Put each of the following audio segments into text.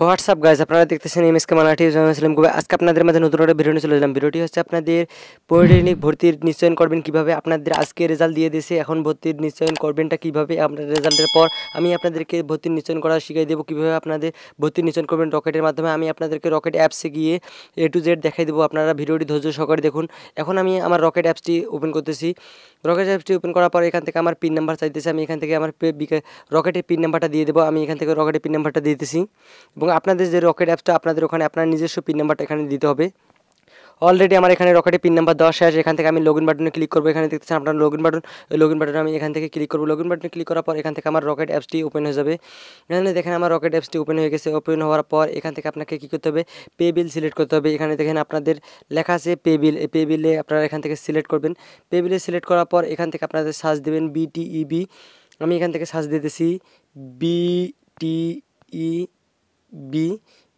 WhatsApp guys আপনারা দেখতেছেন M S K মালাটি ইসলাম কুবে আজকে আপনাদের মাঝে নতুন একটা ভিডিও নিয়ে চলে এলাম। ভিডিওটি হচ্ছে আপনাদের পলিটেকনিক ভর্তির নিশ্চয়ন করবেন, কীভাবে আপনাদের আজকে রেজাল্ট দিয়ে দিয়েছে। এখন ভর্তির নিশ্চয়ন করবেনটা কীভাবে? আপনার রেজাল্টের পর আমি আপনাদেরকে ভর্তির নিশ্চয়ন করা শিখিয়ে দেবো। কীভাবে আপনাদের ভর্তির নিশ্চয়ন করবেন রকেটের মাধ্যমে, আমি আপনাদেরকে রকেট অ্যাপসে গিয়ে এ টু জেড দেখাই দেবো। আপনারা ভিডিওটি ধৈর্য সহকারে দেখুন। এখন আমি আমার রকেট অ্যাপসটি ওপেন করতেছি। রকেট অ্যাপসটি ওপেন করার পর এখান থেকে আমার পিন নাম্বার চাইতেছে। আমি এখান থেকে আমার রকেটের পিন নাম্বারটা দিয়ে দেবো। আমি এখান থেকে রকেটের পিন নাম্বারটা দিতেছি এবং আপনাদের যে রকেট অ্যাপসটা আপনাদের ওখানে আপনার নিজস্ব পিন নাম্বারটা এখানে দিতে হবে। অলরেডি আমার এখানে রকেটে পিন নাম্বার দেওয়া শেষ এখান থেকে আমি লগ ইন বাটনে ক্লিক করব। এখানে দেখতেছেন আপনার log in button log in বাটনে আমি এখান থেকে ক্লিক করব। লগ ইন বাটনে ক্লিক করার পর এখান থেকে আমার রকেট অ্যাপসটি ওপেন হয়ে যাবে। এখানে দেখেন আমার রকেট অ্যাপসটি ওপেন হয়ে গেছে। ওপেন হওয়ার পর এখান থেকে আপনাকে কী করতে হবে? পে বিল সিলেক্ট করতে হবে। এখানে দেখেন আপনাদের লেখা আছে পে বিল পে বিলে আপনারা এখান থেকে সিলেক্ট করবেন। পে বিলে সিলেক্ট করার পর এখান থেকে আপনাদের সার্চ দেবেন বিটিইবি আমি এখান থেকে সার্চ দিতেছি বিটিই বি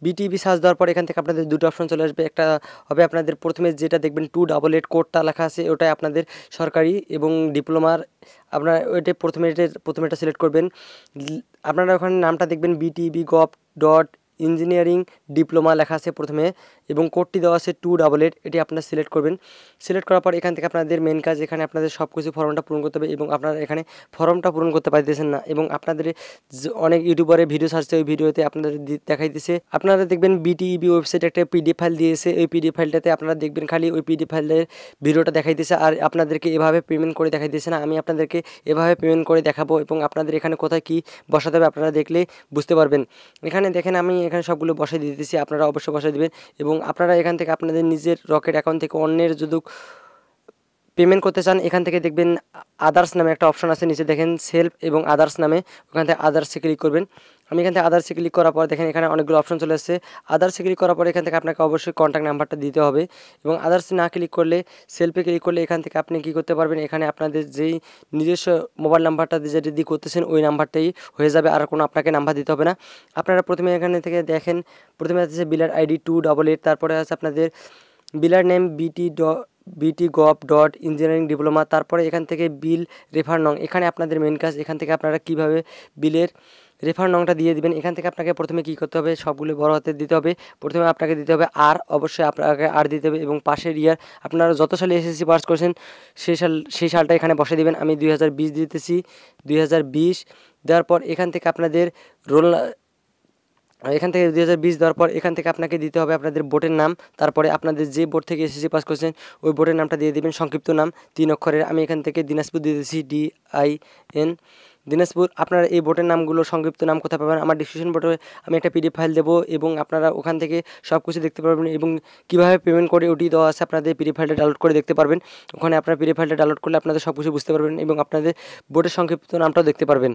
বিটিভি সার্চ দেওয়ার পর এখান থেকে আপনাদের দুটো অপশন চলে আসবে। একটা হবে আপনাদের প্রথমে যেটা দেখবেন টু ডাবল এইট কোডটা লেখা আছে ওটাই আপনাদের সরকারি এবং ডিপ্লোমার আপনারা ওইটা প্রথমে প্রথমে এটা সিলেক্ট করবেন। আপনারা ওখানে নামটা দেখবেন BTV gov dot engineering diploma লেখা আছে প্রথমে। এবং কোডটি দেওয়া আছে টু ডাবল এইট এটি আপনারা সিলেক্ট করবেন। সিলেক্ট করার পর এখান থেকে আপনাদের মেন কাজ এখানে আপনাদের সব কিছু ফর্মটা পূরণ করতে হবে এবং আপনারা এখানে ফর্মটা পূরণ করতে পারতেছেন না এবং আপনাদের অনেক ইউটিউবারে ভিডিও সার্চে ওই ভিডিওতে আপনাদের দেখাই দেখাইতেছে আপনারা দেখবেন বিটিইবি ওয়েবসাইট একটা পিডিএফ ফাইল দিয়েছে। ওই পিডিএফ ফাইলটাতে আপনারা দেখবেন খালি ওই পিডিএফ ফাইলের ভিডিওটা দেখাই দেখাইতেছে আর আপনাদেরকে এভাবে পেমেন্ট করে দেখাই দেখাইতেছে না। আমি আপনাদেরকে এভাবে পেমেন্ট করে দেখাবো এবং আপনাদের এখানে কোথায় কি বসাতে হবে আপনারা দেখলে বুঝতে পারবেন। এখানে দেখেন আমি এখানে সবগুলো বসাই দিতেছি, আপনারা অবশ্যই বসাই দেবেন এবং আপনারা এখান থেকে আপনাদের নিজের রকেট অ্যাকাউন্ট থেকে অন্যের যদি পেমেন্ট করতে চান, এখান থেকে দেখবেন আদার্স নামে একটা অপশন আছে, নিচে দেখেন সেলফ এবং আদার্স নামে, ওখান থেকে আদার্সে ক্লিক করবেন। আমি এখান থেকে আদার্সে ক্লিক করার পর দেখেন এখানে অনেকগুলো অপশন চলে আসছে। আদার্সে ক্লিক করার পর এখান থেকে আপনাকে অবশ্যই কন্ট্যাক্ট নাম্বারটা দিতে হবে এবং আদার্সে না ক্লিক করলে সেলফে ক্লিক করলে এখান থেকে আপনি কি করতে পারবেন? এখানে আপনাদের যেই নিজস্ব মোবাইল নাম্বারটা যেটা দিয়ে করতেছেন, ওই নাম্বারটাই হয়ে যাবে, আর কোনো আপনাকে নাম্বার দিতে হবে না। আপনারা প্রথমে এখানে থেকে দেখেন, প্রথমে আছে biller ID two double eight তারপরে আছে আপনাদের বিলার নেম বিটি ড বিটি গভ ডট ইঞ্জিনিয়ারিং ডিপ্লোমা তারপরে এখান থেকে বিল রেফার নং এখানে আপনাদের মেন কাজ, এখান থেকে আপনারা কীভাবে বিলের রেফার নংটা দিয়ে দিবেন। এখান থেকে আপনাকে প্রথমে কী করতে হবে? সবগুলো বড় হাতে দিতে হবে। প্রথমে আপনাকে দিতে হবে আর অবশ্যই আপনাকে আর দিতে হবে এবং পাশের ইয়ার আপনারা যত সালে এসএসসি পাস করেছেন, সেই সাল, সেই সালটা এখানে বসে দিবেন। আমি দুই হাজার বিশ দিতেছি। দুই হাজার বিশ দেওয়ার পর এখান থেকে আপনাদের রোল এখান থেকে দুই হাজার বিশ দেওয়ার পর এখান থেকে আপনাকে দিতে হবে আপনাদের বোর্ডের নাম, তারপরে আপনাদের যে বোর্ড থেকে এসএসসি পাস করছেন, ওই বোর্ডের নামটা দিয়ে দেবেন, সংক্ষিপ্ত নাম, তিন অক্ষরের। আমি এখান থেকে দিনাজপুর দিয়ে দিয়েছি ডি আই এন দিনাজপুর, আপনারা এই বোর্ডের নামগুলো, সংক্ষিপ্ত নাম কোথায় পাবেন? আমার ডিসক্রিপশন বোর্ডে আমি একটা পিডিএফ ফাইল দেবো এবং আপনারা ওখান থেকে সব কিছু দেখতে পারবেন এবং কীভাবে পেমেন্ট করে ওটি দেওয়া আছে আপনাদের পিডিএফ ফাইলটা ডাউনলোড করে দেখতে পারবেন। ওখানে আপনার পিডিএফ ফাইলটা ডাউনলোড করলে আপনাদের সব কিছু বুঝতে পারবেন এবং আপনাদের বোর্ডের সংক্ষিপ্ত নামটাও দেখতে পারবেন।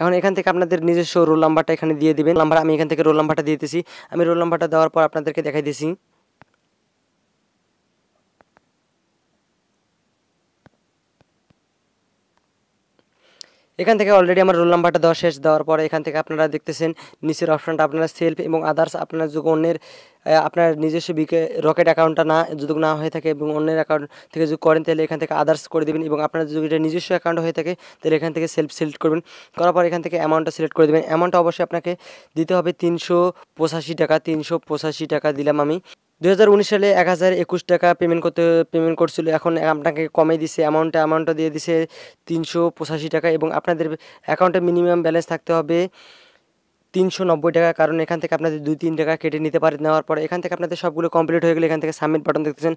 এখন এখান থেকে আপনাদের নিজস্ব রোল নাম্বারটা এখানে দিয়ে দেবেন। নাম্বার আমি এখান থেকে রোল নাম্বারটা দিতেছি। আমি রোল নাম্বারটা দেওয়ার পর আপনাদেরকে দেখাই দিয়েছি এখান থেকে অলরেডি আমার রোল নাম্বারটা দেওয়া শেষ, দেওয়ার পরে এখান থেকে আপনারা দেখতেছেন নিচের অপশনটা আপনারা সেলফ এবং আদার্স আপনার যদি অন্যের আপনার নিজস্ব বিকে রকেট অ্যাকাউন্টটা না, যদি না হয়ে থাকে এবং অন্যের অ্যাকাউন্ট থেকে যদি করেন, তাহলে এখান থেকে আদার্স করে দেবেন এবং আপনার যদি এটা নিজস্ব অ্যাকাউন্ট হয়ে থাকে, তাহলে এখান থেকে সেলফ সিলেক্ট করবেন। করার পর এখান থেকে অ্যামাউন্টটা সিলেক্ট করে দেবেন। অ্যামাউন্টটা অবশ্যই আপনাকে দিতে হবে তিনশো পঁচাশি টাকা, তিনশো পঁচাশি টাকা দিলাম আমি। দু হাজার উনিশ সালে এক হাজার একুশ টাকা পেমেন্ট করতে পেমেন্ট করছিল। এখন আপনাকে কমে দিছে অ্যামাউন্টটা অ্যামাউন্টটা দিয়ে দিছে তিনশো পঁচাশি টাকা এবং আপনাদের অ্যাকাউন্টে মিনিমাম ব্যালেন্স থাকতে হবে তিনশো নব্বই টাকা। কারণ এখান থেকে আপনাদের দুই তিন টাকা কেটে নিতে পারে, নেওয়ার পরে এখান থেকে আপনাদের সবগুলো কমপ্লিট হয়ে গেলে এখান থেকে সাবমিট বাটন দেখতেছেন।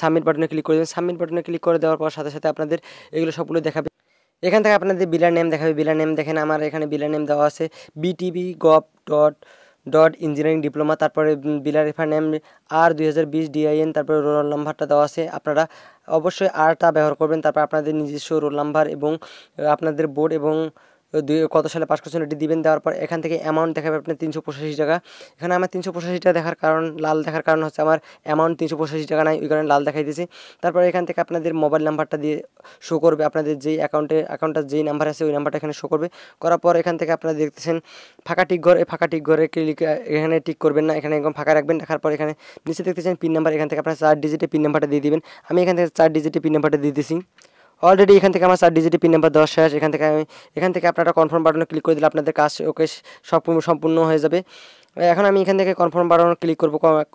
সাবমিট বাটনে ক্লিক করে দেবেন। সাবমিট বাটনে ক্লিক করে দেওয়ার পর সাথে সাথে আপনাদের এগুলো সবগুলো দেখাবে। এখান থেকে আপনাদের বিলার নেম দেখাবে। বিলার নেম দেখেন, আমার এখানে বিলার নেম দেওয়া আছে। BTV gov dot dot engineering diploma, তারপরে বিলা রেফার নেম আর দুই হাজার বিশ ডিআইএন, তারপরে রোল নাম্বারটা দেওয়া আছে। আপনারা অবশ্যই আরটা ব্যবহার করবেন, তারপর আপনাদের নিজস্ব রোল নাম্বার এবং আপনাদের বোর্ড এবং কত সালে পাস করছেন এটি দিবেন দেওয়ার পর এখান থেকে অ্যামাউন্ট দেখাবে আপনার তিনশো পঁচাশি টাকা। এখানে আমার তিনশো পঁচাশি টাকা দেখার কারণ, লাল দেখার কারণ হচ্ছে আমার অ্যামাউন্ট তিনশো পঁচাশি টাকা নাই, ওই কারণে লাল দেখাই দিয়েছি। তারপর এখান থেকে আপনাদের মোবাইল নাম্বারটা দিয়ে শো করবে, আপনাদের যেই অ্যাকাউন্টে অ্যাকাউন্টটা যেই নাম্বার আছে ওই নাম্বারটা এখানে শো করবে। করার পর এখান থেকে আপনারা দেখতেছেন ফাঁকা টিক ঘর এই ফাঁকা টিক ঘরে ক্লিক এখানে টিক করবেন না, এখানে একদম ফাঁকা রাখবেন। দেখার পর এখানে নিচে দেখতেছেন পিন নাম্বার এখান থেকে আপনার চার ডিজিটে পিন নাম্বারটা দিয়ে দিবেন। আমি এখান থেকে চার ডিজিটে পিন নাম্বারটা দিয়ে দিয়েছি অলরেডি এখান থেকে আমার চার ডিজিটি পিন নাম্বার দেওয়া শেষ। এখান থেকে আমি এখান থেকে আপনারা কনফার্ম বাটনে ক্লিক করে দিলে আপনাদের কাজ ওকে সম্পূর্ণ সম্পূর্ণ হয়ে যাবে। এখন আমি এখান থেকে কনফার্ম বাড়ানো ক্লিক করব।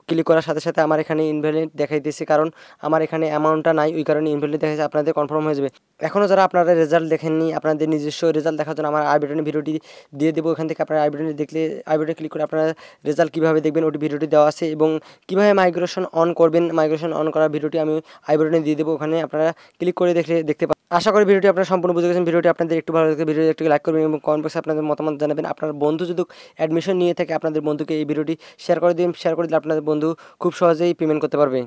ক্লিক করার সাথে সাথে আমার এখানে ইনভ্যালিড দেখাই দিচ্ছে কারণ আমার এখানে অ্যামাউন্টটা নাই, ওই কারণে ইনভ্যালিড দেখাচ্ছে আপনাদের কনফার্ম হয়ে যাবে। এখনও যারা আপনারা রেজাল্ট দেখেননি, আপনাদের নিজস্ব রেজাল্ট দেখার জন্য আমার আই বাটনে ভিডিওটি দিয়ে দেবো। এখান থেকে আপনারা আই বাটনে দেখলে আই বাটনে ক্লিক করে আপনারা রেজাল্ট কীভাবে দেখবেন, ওটি ভিডিওটি দেওয়া আছে এবং কীভাবে মাইগ্রেশন অন করবেন মাইগ্রেশন অন করার ভিডিওটি আমি আই বাটনে দিয়ে দেবো। ওখানে আপনারা ক্লিক করে দেখলে, দেখতে আশা করি ভিডিওটি আপনারা সম্পূর্ণ বুঝে গেছেন। ভিডিওটি আপনাদের একটু ভালো লাগে ভিডিওটি একটু লাইক করবেন এবং কমেন্ট বক্সে আপনাদের মতামত জানাবেন। আপনার বন্ধু যদি অ্যাডমিশন নিয়ে থাকে, আপনাদের বন্ধুকে এই ভিডিওটি শেয়ার করে দিন। শেয়ার করে দিলে আপনাদের বন্ধু খুব সহজেই পেমেন্ট করতে পারবে।